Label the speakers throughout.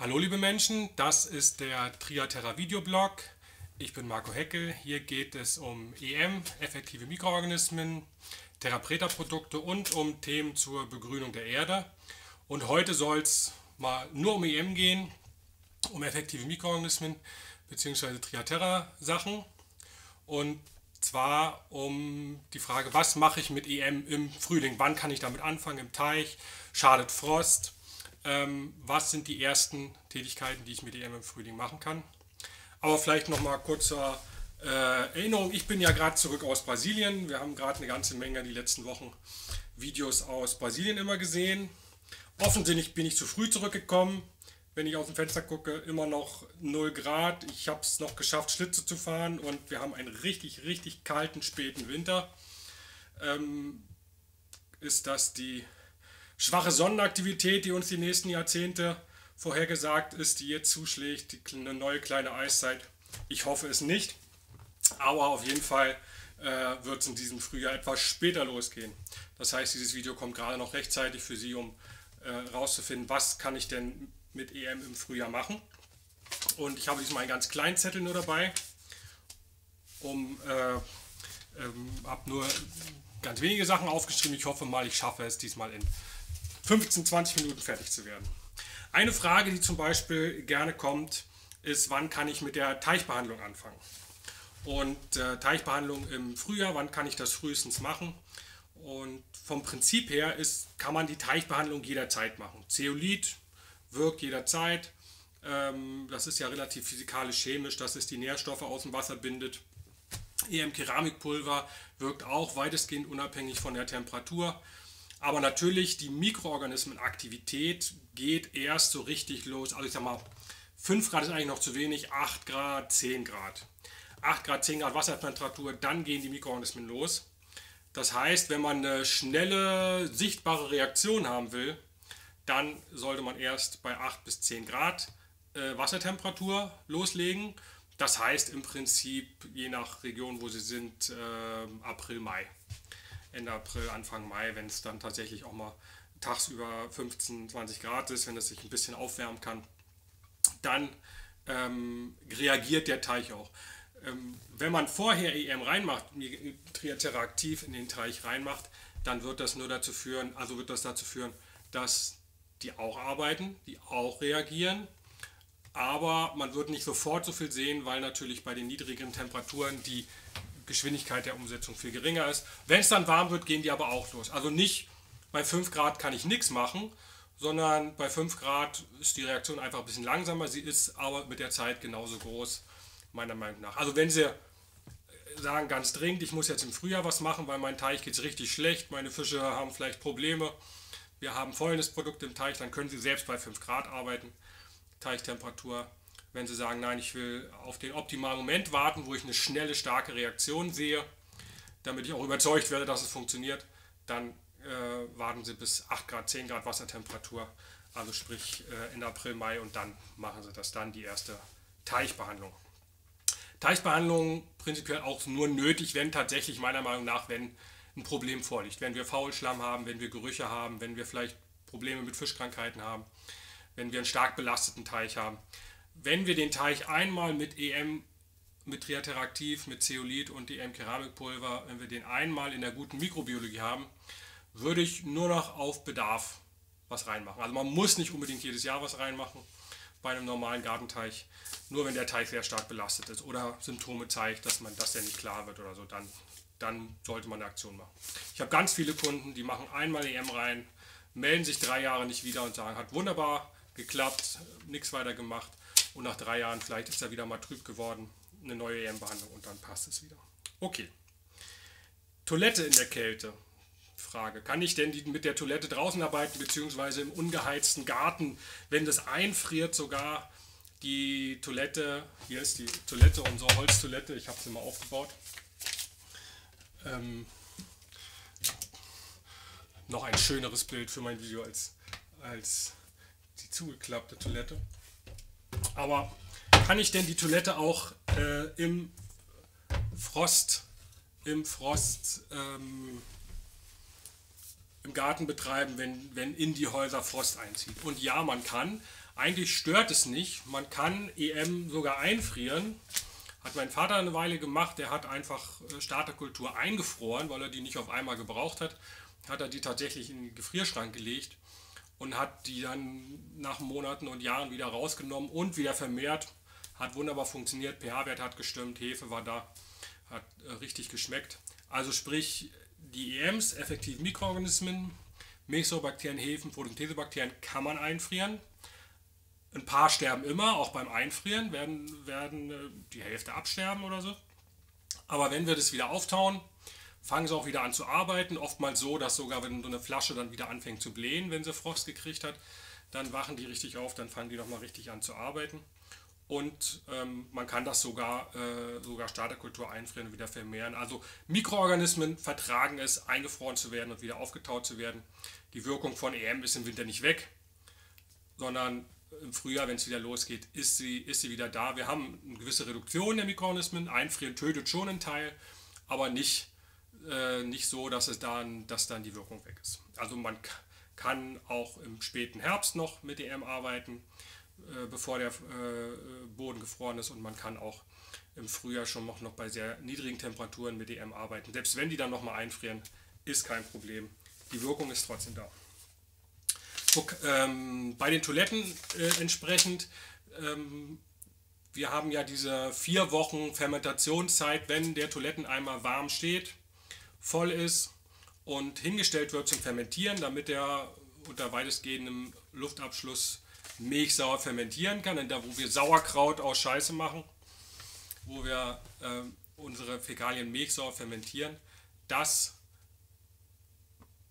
Speaker 1: Hallo liebe Menschen, das ist der Triaterra Videoblog. Ich bin Marco Heckel. Hier geht es um EM, effektive Mikroorganismen, Therapreta-Produkte und um Themen zur Begrünung der Erde. Und heute soll es mal nur um EM gehen, um effektive Mikroorganismen bzw. Triaterra-Sachen. Und zwar um die Frage, was mache ich mit EM im Frühling? Wann kann ich damit anfangen im Teich? Schadet Frost? Ähm, was sind die ersten Tätigkeiten, die ich mit EM im Frühling machen kann. Aber vielleicht noch mal kurz zur äh, Erinnerung, ich bin ja gerade zurück aus Brasilien. Wir haben gerade eine ganze Menge die letzten Wochen Videos aus Brasilien immer gesehen. Offensichtlich bin ich zu früh zurückgekommen. Wenn ich aus dem Fenster gucke, immer noch 0 Grad. Ich habe es noch geschafft, Schlitze zu fahren und wir haben einen richtig, richtig kalten, späten Winter. Ähm, ist das die schwache Sonnenaktivität, die uns die nächsten Jahrzehnte vorhergesagt ist, die jetzt zuschlägt, eine neue kleine Eiszeit. Ich hoffe es nicht, aber auf jeden Fall äh, wird es in diesem Frühjahr etwas später losgehen. Das heißt, dieses Video kommt gerade noch rechtzeitig für Sie, um äh, was kann ich denn mit EM im Frühjahr machen. Und ich habe diesmal einen ganz kleinen Zettel nur dabei, um äh, ähm, habe nur ganz wenige Sachen aufgeschrieben. Ich hoffe mal, ich schaffe es diesmal in 15, 20 Minuten fertig zu werden. Eine Frage, die zum Beispiel gerne kommt, ist, wann kann ich mit der Teichbehandlung anfangen? Und äh, Teichbehandlung im Frühjahr, wann kann ich das frühestens machen? Und vom Prinzip her ist, kann man die Teichbehandlung jederzeit machen. Zeolit wirkt jederzeit. Ähm, das ist ja relativ physikalisch-chemisch, dass es die Nährstoffe aus dem Wasser bindet. EM-Keramikpulver wirkt auch weitestgehend unabhängig von der Temperatur. Aber natürlich, die Mikroorganismenaktivität geht erst so richtig los. Also ich sag mal, 5 Grad ist eigentlich noch zu wenig, 8 Grad, 10 Grad. 8 Grad, 10 Grad Wassertemperatur, dann gehen die Mikroorganismen los. Das heißt, wenn man eine schnelle, sichtbare Reaktion haben will, dann sollte man erst bei 8 bis 10 Grad äh, Wassertemperatur loslegen. Das heißt im Prinzip, je nach Region, wo sie sind, äh, April, Mai. Ende April, Anfang Mai, wenn es dann tatsächlich auch mal tagsüber 15, 20 Grad ist, wenn es sich ein bisschen aufwärmen kann, dann ähm, reagiert der Teich auch. Ähm, wenn man vorher EM reinmacht, triateraktiv in den Teich reinmacht, dann wird das nur dazu führen, also wird das dazu führen, dass die auch arbeiten, die auch reagieren, aber man wird nicht sofort so viel sehen, weil natürlich bei den niedrigen Temperaturen die Geschwindigkeit der Umsetzung viel geringer ist. Wenn es dann warm wird, gehen die aber auch los. Also nicht bei 5 Grad kann ich nichts machen, sondern bei 5 Grad ist die Reaktion einfach ein bisschen langsamer. Sie ist aber mit der Zeit genauso groß, meiner Meinung nach. Also wenn Sie sagen ganz dringend, ich muss jetzt im Frühjahr was machen, weil mein Teich geht richtig schlecht, meine Fische haben vielleicht Probleme, wir haben volles Produkt im Teich, dann können Sie selbst bei 5 Grad arbeiten, Teichtemperatur. Wenn Sie sagen, nein, ich will auf den optimalen Moment warten, wo ich eine schnelle, starke Reaktion sehe, damit ich auch überzeugt werde, dass es funktioniert, dann äh, warten Sie bis 8 Grad, 10 Grad Wassertemperatur, also sprich äh, Ende April, Mai und dann machen Sie das dann, die erste Teichbehandlung. Teichbehandlung prinzipiell auch nur nötig, wenn tatsächlich meiner Meinung nach, wenn ein Problem vorliegt. Wenn wir Faulschlamm haben, wenn wir Gerüche haben, wenn wir vielleicht Probleme mit Fischkrankheiten haben, wenn wir einen stark belasteten Teich haben wenn wir den Teich einmal mit EM, mit Triateraktiv, mit Zeolit und EM-Keramikpulver, wenn wir den einmal in der guten Mikrobiologie haben, würde ich nur noch auf Bedarf was reinmachen. Also man muss nicht unbedingt jedes Jahr was reinmachen bei einem normalen Gartenteich. Nur wenn der Teich sehr stark belastet ist oder Symptome zeigt, dass man das ja nicht klar wird oder so, dann, dann sollte man eine Aktion machen. Ich habe ganz viele Kunden, die machen einmal EM rein, melden sich drei Jahre nicht wieder und sagen, hat wunderbar geklappt, nichts weiter gemacht und nach drei Jahren vielleicht ist er wieder mal trüb geworden, eine neue EM-Behandlung und dann passt es wieder. Okay. Toilette in der Kälte. Frage. Kann ich denn mit der Toilette draußen arbeiten, beziehungsweise im ungeheizten Garten, wenn das einfriert, sogar die Toilette, hier ist die Toilette, unsere Holztoilette, ich habe sie mal aufgebaut. Ähm, noch ein schöneres Bild für mein Video als, als die zugeklappte Toilette. Aber kann ich denn die Toilette auch äh, im Frost, im Frost, ähm, im Garten betreiben, wenn, wenn in die Häuser Frost einzieht? Und ja, man kann. Eigentlich stört es nicht. Man kann EM sogar einfrieren. Hat mein Vater eine Weile gemacht. Der hat einfach äh, Starterkultur eingefroren, weil er die nicht auf einmal gebraucht hat. Hat er die tatsächlich in den Gefrierschrank gelegt und hat die dann nach Monaten und Jahren wieder rausgenommen und wieder vermehrt. Hat wunderbar funktioniert. pH-Wert hat gestimmt, Hefe war da, hat äh, richtig geschmeckt. Also sprich, die EMs, effektiv Mikroorganismen, Milchsäurebakterien, Hefen, Photosynthesebakterien kann man einfrieren. Ein paar sterben immer, auch beim Einfrieren werden, werden äh, die Hälfte absterben oder so. Aber wenn wir das wieder auftauen, fangen sie auch wieder an zu arbeiten. Oftmals so, dass sogar wenn so eine Flasche dann wieder anfängt zu blähen, wenn sie Frost gekriegt hat, dann wachen die richtig auf, dann fangen die nochmal richtig an zu arbeiten. Und ähm, man kann das sogar, äh, sogar Starterkultur einfrieren und wieder vermehren. Also Mikroorganismen vertragen es, eingefroren zu werden und wieder aufgetaut zu werden. Die Wirkung von EM ist im Winter nicht weg, sondern im Frühjahr, wenn es wieder losgeht, ist sie, ist sie wieder da. Wir haben eine gewisse Reduktion der Mikroorganismen. Einfrieren tötet schon einen Teil, aber nicht, äh, nicht so, dass, es dann, dass dann die Wirkung weg ist. Also man kann auch im späten Herbst noch mit EM arbeiten, äh, bevor der äh, Boden gefroren ist und man kann auch im Frühjahr schon noch, noch bei sehr niedrigen Temperaturen mit EM arbeiten. Selbst wenn die dann nochmal einfrieren, ist kein Problem. Die Wirkung ist trotzdem da. Ähm, bei den Toiletten äh, entsprechend, ähm, wir haben ja diese vier Wochen Fermentationszeit, wenn der Toiletteneimer warm steht, voll ist und hingestellt wird zum Fermentieren, damit er unter weitestgehendem Luftabschluss milchsauer fermentieren kann. Denn da, wo wir Sauerkraut aus Scheiße machen, wo wir äh, unsere Fäkalien milchsauer fermentieren, das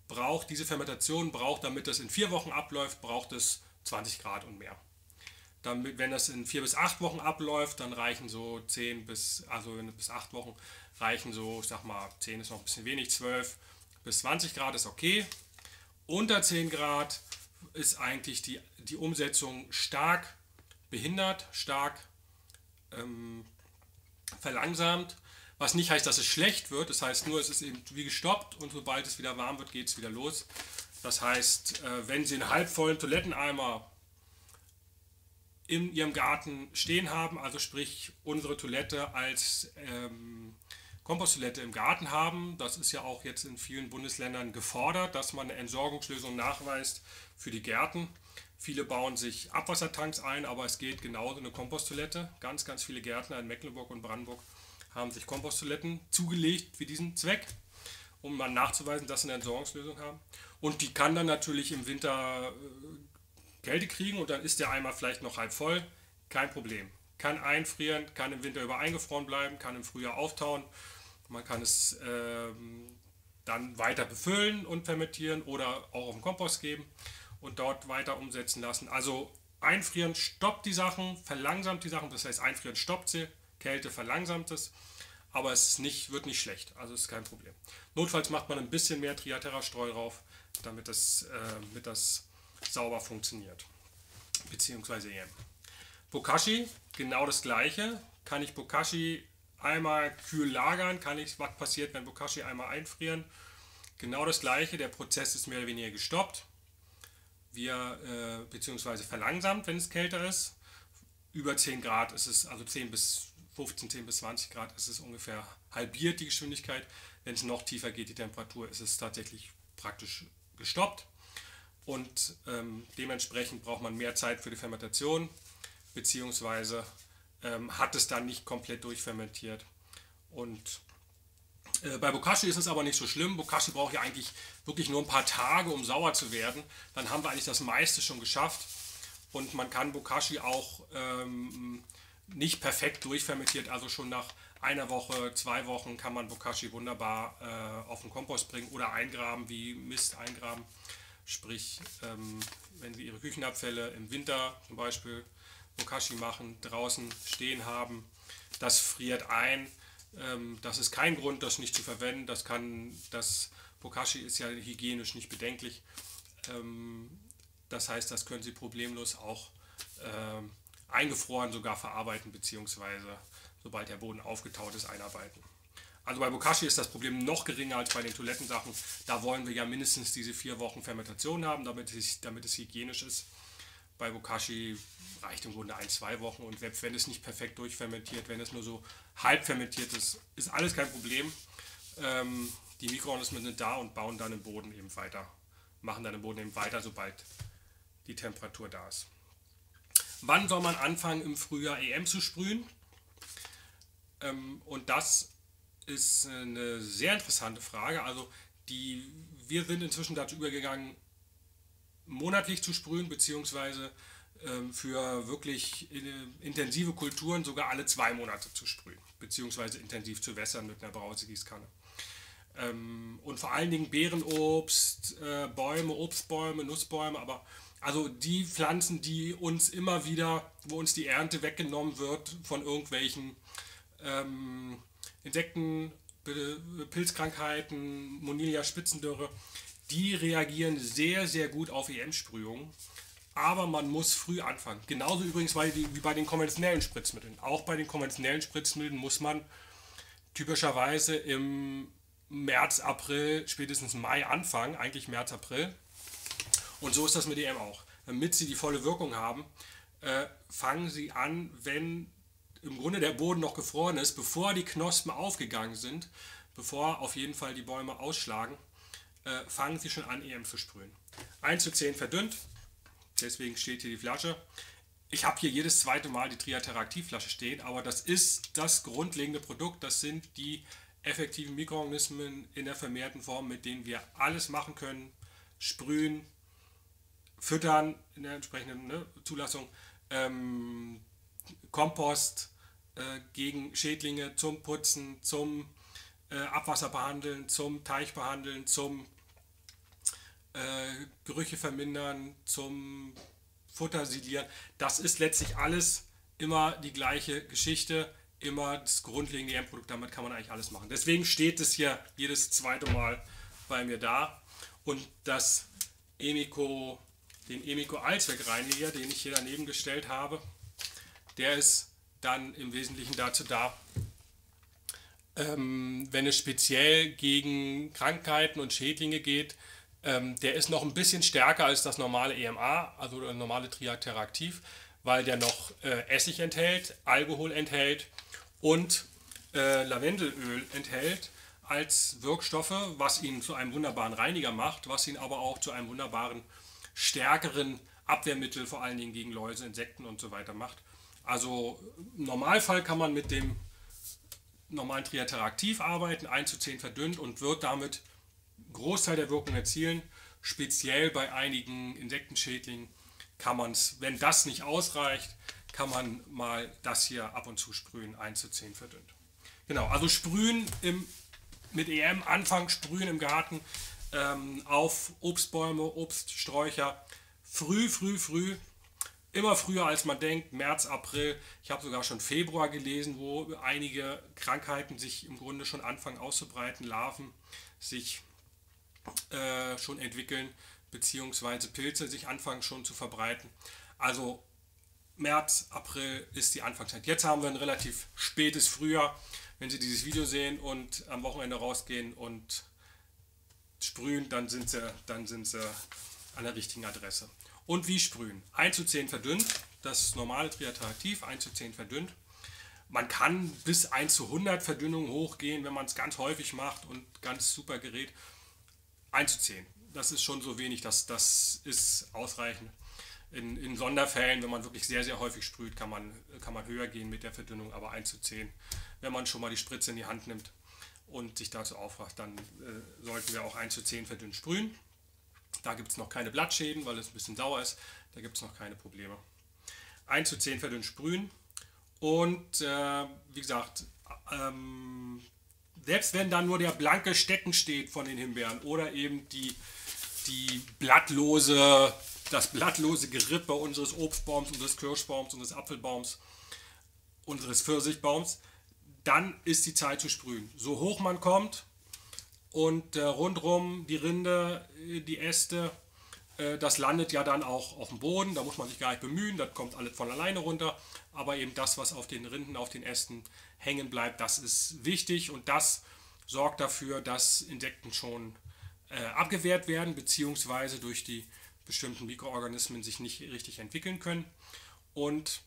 Speaker 1: braucht, diese Fermentation braucht, damit das in vier Wochen abläuft, braucht es 20 Grad und mehr. Damit, wenn das in vier bis acht Wochen abläuft, dann reichen so 10 bis, also bis acht Wochen reichen so, ich sag mal, 10 ist noch ein bisschen wenig, 12 bis 20 Grad ist okay. Unter 10 Grad ist eigentlich die, die Umsetzung stark behindert, stark ähm, verlangsamt. Was nicht heißt, dass es schlecht wird, das heißt nur, es ist eben wie gestoppt und sobald es wieder warm wird, geht es wieder los. Das heißt, äh, wenn Sie einen halbvollen Toiletteneimer in Ihrem Garten stehen haben, also sprich unsere Toilette als ähm, Komposttoilette im Garten haben, das ist ja auch jetzt in vielen Bundesländern gefordert, dass man eine Entsorgungslösung nachweist für die Gärten. Viele bauen sich Abwassertanks ein, aber es geht genauso eine Komposttoilette. Ganz, ganz viele Gärtner in Mecklenburg und Brandenburg haben sich Komposttoiletten zugelegt für diesen Zweck, um mal nachzuweisen, dass sie eine Entsorgungslösung haben. Und die kann dann natürlich im Winter äh, Kälte kriegen und dann ist der Eimer vielleicht noch halb voll. Kein Problem. Kann einfrieren, kann im Winter über eingefroren bleiben, kann im Frühjahr auftauen. Man kann es ähm, dann weiter befüllen und fermentieren oder auch auf den Kompost geben und dort weiter umsetzen lassen. Also einfrieren stoppt die Sachen, verlangsamt die Sachen, das heißt einfrieren stoppt sie, Kälte verlangsamt es, aber es nicht, wird nicht schlecht, also ist kein Problem. Notfalls macht man ein bisschen mehr Triaterra-Streu drauf, damit das, äh, damit das sauber funktioniert, beziehungsweise EM. Bokashi, genau das gleiche. Kann ich Bokashi einmal kühl lagern, kann ich, was passiert, wenn Bokashi einmal einfrieren. Genau das gleiche, der Prozess ist mehr oder weniger gestoppt. Wir, äh, beziehungsweise verlangsamt, wenn es kälter ist. Über 10 Grad ist es, also 10 bis 15, 10 bis 20 Grad ist es ungefähr halbiert die Geschwindigkeit. Wenn es noch tiefer geht, die Temperatur, ist es tatsächlich praktisch gestoppt. Und ähm, dementsprechend braucht man mehr Zeit für die Fermentation, beziehungsweise ähm, hat es dann nicht komplett durchfermentiert. Und äh, bei Bokashi ist es aber nicht so schlimm. Bokashi braucht ja eigentlich wirklich nur ein paar Tage, um sauer zu werden. Dann haben wir eigentlich das meiste schon geschafft. Und man kann Bokashi auch ähm, nicht perfekt durchfermentiert, also schon nach einer Woche, zwei Wochen kann man Bokashi wunderbar äh, auf den Kompost bringen oder eingraben, wie Mist eingraben. Sprich, ähm, wenn Sie Ihre Küchenabfälle im Winter zum Beispiel Bokashi machen, draußen stehen haben, das friert ein. Ähm, das ist kein Grund, das nicht zu verwenden. Das kann, das Bokashi ist ja hygienisch nicht bedenklich. Ähm, das heißt, das können Sie problemlos auch ähm, eingefroren sogar verarbeiten, beziehungsweise sobald der Boden aufgetaut ist, einarbeiten. Also bei Bokashi ist das Problem noch geringer als bei den Toilettensachen. Da wollen wir ja mindestens diese vier Wochen Fermentation haben, damit es, damit es hygienisch ist. Bei Bokashi reicht im Grunde ein, zwei Wochen und selbst wenn es nicht perfekt durchfermentiert, wenn es nur so halb fermentiert ist, ist alles kein Problem. Ähm, die Mikroorganismen sind da und bauen dann im Boden eben weiter, machen dann im Boden eben weiter, sobald die Temperatur da ist. Wann soll man anfangen im Frühjahr EM zu sprühen? Ähm, und das ist eine sehr interessante Frage. Also die, wir sind inzwischen dazu übergegangen, monatlich zu sprühen, beziehungsweise ähm, für wirklich intensive Kulturen sogar alle zwei Monate zu sprühen, beziehungsweise intensiv zu wässern mit einer Brausegießkanne. Ähm, und vor allen Dingen Beerenobst, äh, Bäume, Obstbäume, Nussbäume, aber also die Pflanzen, die uns immer wieder, wo uns die Ernte weggenommen wird von irgendwelchen ähm, Insekten, Pilzkrankheiten, Monilia Spitzendürre, die reagieren sehr, sehr gut auf EM-Sprühungen. Aber man muss früh anfangen. Genauso übrigens wie bei den konventionellen Spritzmitteln. Auch bei den konventionellen Spritzmitteln muss man typischerweise im März, April, spätestens Mai anfangen, eigentlich März, April. Und so ist das mit EM auch. Damit sie die volle Wirkung haben, äh, fangen sie an, wenn im Grunde der Boden noch gefroren ist, bevor die Knospen aufgegangen sind, bevor auf jeden Fall die Bäume ausschlagen, äh, fangen sie schon an, EM zu sprühen. 1 zu 10 verdünnt, deswegen steht hier die Flasche. Ich habe hier jedes zweite Mal die Triaterra Aktivflasche stehen, aber das ist das grundlegende Produkt. Das sind die effektiven Mikroorganismen in der vermehrten Form, mit denen wir alles machen können. Sprühen, füttern in der entsprechenden ne, Zulassung, ähm, Kompost äh, gegen Schädlinge zum Putzen, zum äh, Abwasser behandeln, zum Teich behandeln, zum äh, Gerüche vermindern, zum Futter sidieren. Das ist letztlich alles immer die gleiche Geschichte, immer das grundlegende Endprodukt. Damit kann man eigentlich alles machen. Deswegen steht es hier jedes zweite Mal bei mir da. Und das Emiko, den Emiko Allzweckreiniger, den ich hier daneben gestellt habe, der ist dann im Wesentlichen dazu da, ähm, wenn es speziell gegen Krankheiten und Schädlinge geht, ähm, der ist noch ein bisschen stärker als das normale EMA, also das normale Triateraktiv, weil der noch äh, Essig enthält, Alkohol enthält und äh, Lavendelöl enthält als Wirkstoffe, was ihn zu einem wunderbaren Reiniger macht, was ihn aber auch zu einem wunderbaren, stärkeren Abwehrmittel, vor allen Dingen gegen Läuse, Insekten und so weiter macht. Also im Normalfall kann man mit dem normalen Triaterra aktiv arbeiten, 1 zu 10 verdünnt und wird damit Großteil der Wirkung erzielen. Speziell bei einigen Insektenschädlingen kann man es, wenn das nicht ausreicht, kann man mal das hier ab und zu sprühen, 1 zu 10 verdünnt. Genau, also sprühen im, mit EM, Anfang sprühen im Garten ähm, auf Obstbäume, Obststräucher, früh, früh, früh, immer früher als man denkt, März, April. Ich habe sogar schon Februar gelesen, wo einige Krankheiten sich im Grunde schon anfangen auszubreiten, Larven sich äh, schon entwickeln, beziehungsweise Pilze sich anfangen schon zu verbreiten. Also März, April ist die Anfangszeit. Jetzt haben wir ein relativ spätes Frühjahr. Wenn Sie dieses Video sehen und am Wochenende rausgehen und sprühen, dann sind Sie, dann sind Sie an der richtigen Adresse. Und wie sprühen? 1 zu 10 verdünnt, das normale Triatraktiv, 1 zu 10 verdünnt. Man kann bis 1 zu 100 Verdünnungen hochgehen, wenn man es ganz häufig macht und ganz super Gerät. 1 zu 10, das ist schon so wenig, das, das ist ausreichend. In, in, Sonderfällen, wenn man wirklich sehr, sehr häufig sprüht, kann man, kann man höher gehen mit der Verdünnung, aber 1 zu 10. Wenn man schon mal die Spritze in die Hand nimmt und sich dazu aufwacht, dann äh, sollten wir auch 1 zu 10 verdünnt sprühen. Da gibt es noch keine Blattschäden, weil es ein bisschen sauer ist. Da gibt es noch keine Probleme. 1 zu 10 verdünnt sprühen. Und äh, wie gesagt, ähm, selbst wenn dann nur der blanke Stecken steht von den Himbeeren oder eben die, die blattlose, das blattlose Gerippe unseres Obstbaums, unseres Kirschbaums, unseres Apfelbaums, unseres Pfirsichbaums, dann ist die Zeit zu sprühen. So hoch man kommt, und äh, rundherum die Rinde, äh, die Äste, äh, das landet ja dann auch auf dem Boden, da muss man sich gar nicht bemühen, das kommt alles von alleine runter. Aber eben das, was auf den Rinden, auf den Ästen hängen bleibt, das ist wichtig und das sorgt dafür, dass Insekten schon äh, abgewehrt werden, beziehungsweise durch die bestimmten Mikroorganismen sich nicht richtig entwickeln können. Und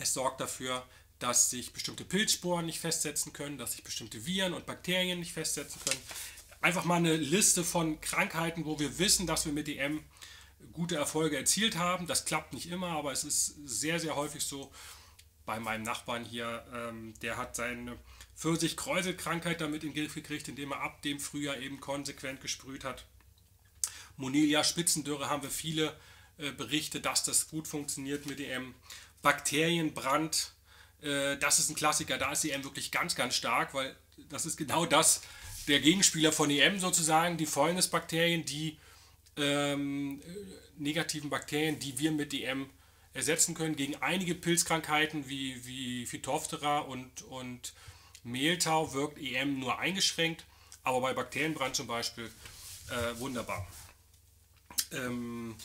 Speaker 1: es sorgt dafür, dass sich bestimmte Pilzsporen nicht festsetzen können, dass sich bestimmte Viren und Bakterien nicht festsetzen können. Einfach mal eine Liste von Krankheiten, wo wir wissen, dass wir mit EM gute Erfolge erzielt haben. Das klappt nicht immer, aber es ist sehr, sehr häufig so. Bei meinem Nachbarn hier, ähm, der hat seine Pfirsich-Kräuselkrankheit damit in Griff gekriegt, indem er ab dem Frühjahr eben konsequent gesprüht hat. Monilia Spitzendürre haben wir viele äh, Berichte, dass das gut funktioniert mit EM. Bakterienbrand, äh, das ist ein Klassiker, da ist EM wirklich ganz, ganz stark, weil das ist genau das, der Gegenspieler von EM sozusagen, die Fäulnisbakterien, die ähm, negativen Bakterien, die wir mit EM ersetzen können gegen einige Pilzkrankheiten wie, wie Phytophthora und, und Mehltau wirkt EM nur eingeschränkt, aber bei Bakterienbrand zum Beispiel äh, wunderbar. Ähm,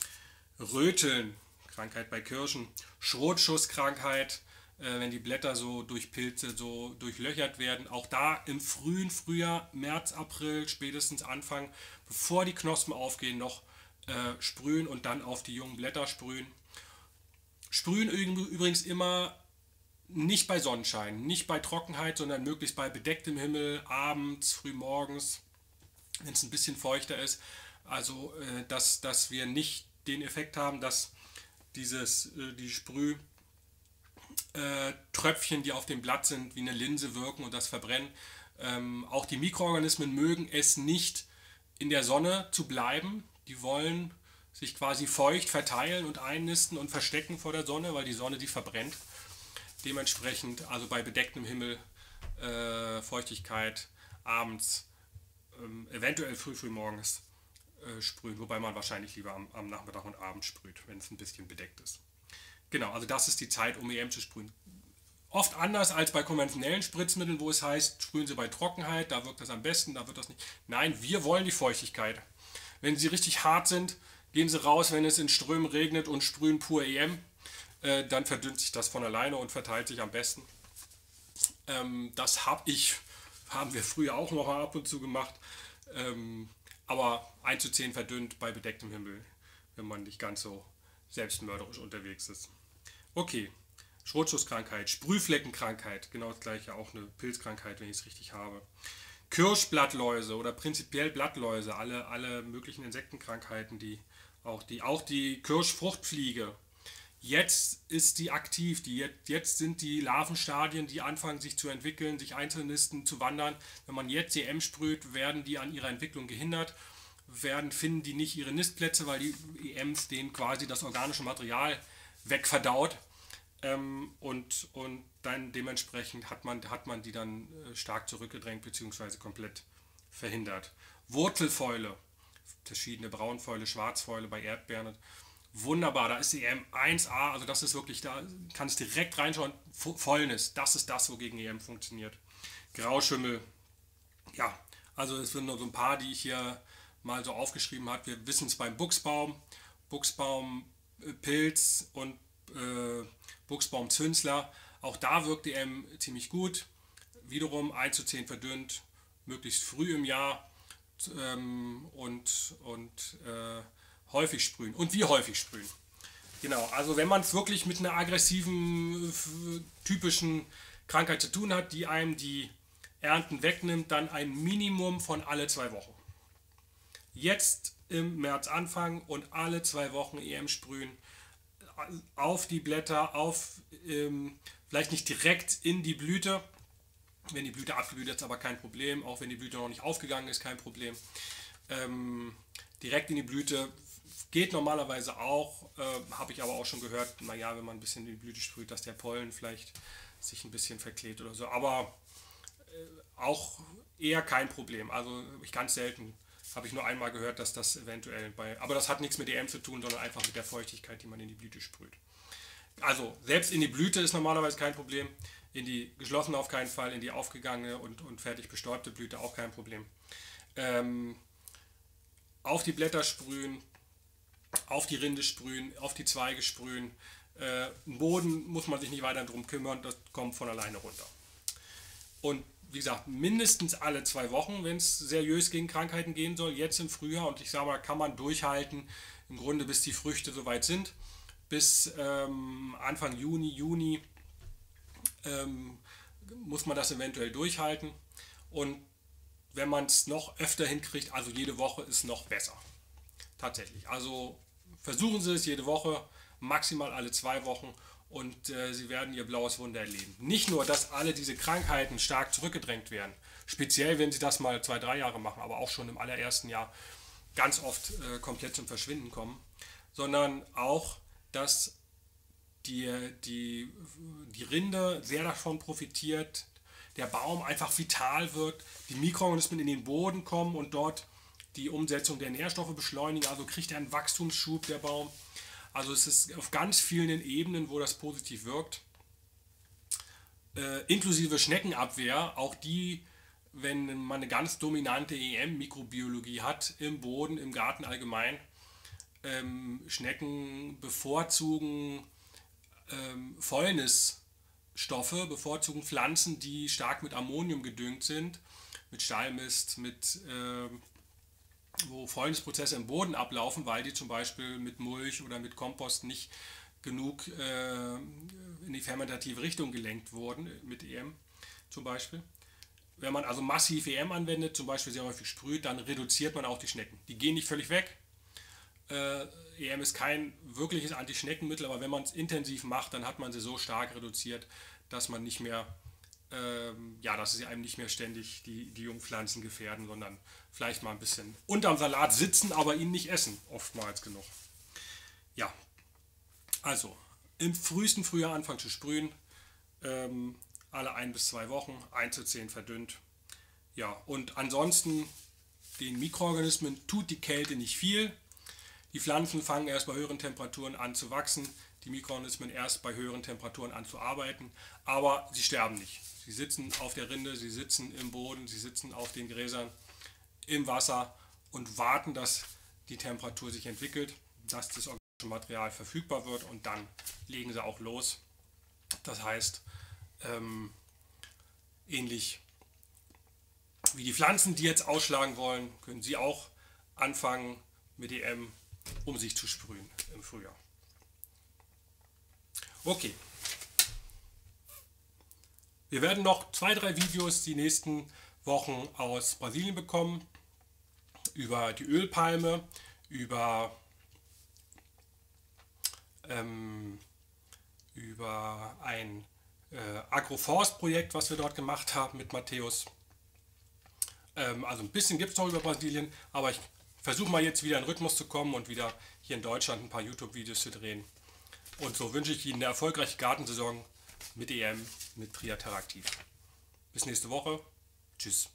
Speaker 1: Röteln, Krankheit bei Kirschen, Schrotschusskrankheit, äh, wenn die Blätter so durch Pilze so durchlöchert werden. Auch da im frühen Frühjahr, März, April, spätestens Anfang, bevor die Knospen aufgehen, noch äh, sprühen und dann auf die jungen Blätter sprühen. Sprühen übrigens immer nicht bei Sonnenschein, nicht bei Trockenheit, sondern möglichst bei bedecktem Himmel, abends, frühmorgens, wenn es ein bisschen feuchter ist. Also, äh, dass, dass wir nicht den Effekt haben, dass dieses, äh, die Sprühtröpfchen, äh, die auf dem Blatt sind, wie eine Linse wirken und das verbrennen. Ähm, auch die Mikroorganismen mögen es nicht, in der Sonne zu bleiben. Die wollen sich quasi feucht verteilen und einnisten und verstecken vor der Sonne, weil die Sonne die verbrennt. Dementsprechend, also bei bedecktem Himmel, äh, Feuchtigkeit, abends, ähm, eventuell früh, früh morgens äh, sprühen, wobei man wahrscheinlich lieber am, am Nachmittag und Abend sprüht, wenn es ein bisschen bedeckt ist. Genau, also das ist die Zeit, um EM zu sprühen. Oft anders als bei konventionellen Spritzmitteln, wo es heißt, sprühen Sie bei Trockenheit, da wirkt das am besten, da wird das nicht. Nein, wir wollen die Feuchtigkeit. Wenn sie richtig hart sind, gehen Sie raus, wenn es in Strömen regnet und sprühen pur EM, äh, dann verdünnt sich das von alleine und verteilt sich am besten. Ähm, das habe ich, haben wir früher auch noch ab und zu gemacht. Ähm, aber 1 zu 10 verdünnt bei bedecktem Himmel, wenn man nicht ganz so selbstmörderisch unterwegs ist. Okay, Schrotschusskrankheit, Sprühfleckenkrankheit, genau das gleiche, auch eine Pilzkrankheit, wenn ich es richtig habe. Kirschblattläuse oder prinzipiell Blattläuse, alle, alle möglichen Insektenkrankheiten, die auch die, auch die Kirschfruchtfliege. Jetzt ist die aktiv, die, jetzt sind die Larvenstadien, die anfangen sich zu entwickeln, sich einzunisten, zu wandern. Wenn man jetzt CM sprüht, werden die an ihrer Entwicklung gehindert, werden, finden die nicht ihre Nistplätze, weil die EMs denen quasi das organische Material wegverdaut. Ähm, und, und dann dementsprechend hat man, hat man die dann äh, stark zurückgedrängt bzw. komplett verhindert. Wurzelfäule, verschiedene Braunfäule, Schwarzfäule bei Erdbeeren. Wunderbar, da ist die EM 1A, also das ist wirklich, da kannst du direkt reinschauen. Fäulnis, das ist das, wogegen EM funktioniert. Grauschimmel, ja, also es sind nur so ein paar, die ich hier mal so aufgeschrieben habe. Wir wissen es beim Buchsbaum, Buchsbaum, Pilz und äh, Buchsbaum Zünsler. Auch da wirkt die EM ziemlich gut. Wiederum 1 zu 10 verdünnt, möglichst früh im Jahr ähm, und, und äh, häufig sprühen. Und wie häufig sprühen. Genau, also wenn man es wirklich mit einer aggressiven, typischen Krankheit zu tun hat, die einem die Ernten wegnimmt, dann ein Minimum von alle zwei Wochen. Jetzt im März anfangen und alle zwei Wochen EM sprühen. Auf die Blätter, auf ähm, vielleicht nicht direkt in die Blüte. Wenn die Blüte abgeblüht ist, aber kein Problem. Auch wenn die Blüte noch nicht aufgegangen ist, kein Problem. Ähm, direkt in die Blüte Geht normalerweise auch, äh, habe ich aber auch schon gehört, naja, wenn man ein bisschen in die Blüte sprüht, dass der Pollen vielleicht sich ein bisschen verklebt oder so. Aber äh, auch eher kein Problem. Also ich ganz selten habe ich nur einmal gehört, dass das eventuell bei. Aber das hat nichts mit EM zu tun, sondern einfach mit der Feuchtigkeit, die man in die Blüte sprüht. Also selbst in die Blüte ist normalerweise kein Problem. In die geschlossene auf keinen Fall, in die aufgegangene und, und fertig bestäubte Blüte auch kein Problem. Ähm, auf die Blätter sprühen, auf die Rinde sprühen, auf die Zweige sprühen. Äh, Boden muss man sich nicht weiter drum kümmern, das kommt von alleine runter. Und wie gesagt, mindestens alle zwei Wochen, wenn es seriös gegen Krankheiten gehen soll, jetzt im Frühjahr. Und ich sage mal, kann man durchhalten, im Grunde bis die Früchte soweit sind. Bis ähm, Anfang Juni, Juni ähm, muss man das eventuell durchhalten. Und wenn man es noch öfter hinkriegt, also jede Woche ist noch besser. Tatsächlich. Also versuchen Sie es jede Woche, maximal alle zwei Wochen und äh, Sie werden Ihr blaues Wunder erleben. Nicht nur, dass alle diese Krankheiten stark zurückgedrängt werden, speziell wenn Sie das mal zwei, drei Jahre machen, aber auch schon im allerersten Jahr ganz oft äh, komplett zum Verschwinden kommen, sondern auch, dass die, die, die Rinde sehr davon profitiert, der Baum einfach vital wird, die Mikroorganismen in den Boden kommen und dort die Umsetzung der Nährstoffe beschleunigen, also kriegt er einen Wachstumsschub der Baum. Also es ist auf ganz vielen Ebenen, wo das positiv wirkt. Äh, inklusive Schneckenabwehr, auch die, wenn man eine ganz dominante EM-Mikrobiologie hat, im Boden, im Garten allgemein. Ähm, Schnecken bevorzugen ähm, Fäulnisstoffe, bevorzugen Pflanzen, die stark mit Ammonium gedüngt sind, mit Stallmist, mit äh, wo Fäulnisprozesse im Boden ablaufen, weil die zum Beispiel mit Mulch oder mit Kompost nicht genug äh, in die fermentative Richtung gelenkt wurden, mit EM zum Beispiel. Wenn man also massiv EM anwendet, zum Beispiel sehr häufig sprüht, dann reduziert man auch die Schnecken. Die gehen nicht völlig weg. Äh, EM ist kein wirkliches Anti-Schneckenmittel, aber wenn man es intensiv macht, dann hat man sie so stark reduziert, dass man nicht mehr ähm, ja, dass sie einem nicht mehr ständig die, die Jungpflanzen gefährden, sondern vielleicht mal ein bisschen unterm Salat sitzen, aber ihn nicht essen, oftmals genug. Ja, also im frühesten Frühjahr anfangen zu sprühen, ähm, alle ein bis zwei Wochen, 1 zu 10 verdünnt. Ja, und ansonsten den Mikroorganismen tut die Kälte nicht viel. Die Pflanzen fangen erst bei höheren Temperaturen an zu wachsen, die Mikroorganismen erst bei höheren Temperaturen an zu arbeiten, aber sie sterben nicht. Sie sitzen auf der Rinde, sie sitzen im Boden, sie sitzen auf den Gräsern, im Wasser und warten, dass die Temperatur sich entwickelt, dass das organische Material verfügbar wird und dann legen sie auch los. Das heißt, ähm, ähnlich wie die Pflanzen, die jetzt ausschlagen wollen, können sie auch anfangen mit EM, um sich zu sprühen im Frühjahr. Okay. Wir werden noch zwei, drei Videos die nächsten Wochen aus Brasilien bekommen. Über die Ölpalme, über, ähm, über ein äh, Agroforst-Projekt, was wir dort gemacht haben mit Matthäus. Ähm, also ein bisschen gibt es noch über Brasilien, aber ich versuche mal jetzt wieder in Rhythmus zu kommen und wieder hier in Deutschland ein paar YouTube-Videos zu drehen. Und so wünsche ich Ihnen eine erfolgreiche Gartensaison mit EM, mit Triateraktiv. Bis nächste Woche. Tschüss.